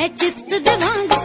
मैं चिप्स दवांगी